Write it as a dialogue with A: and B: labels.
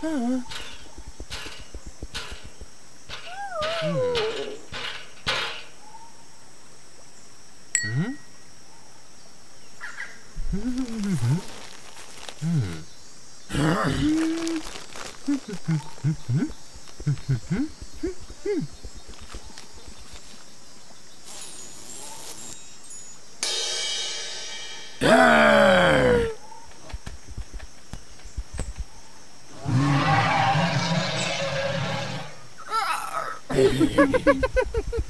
A: Huh. Hmm.
B: baby.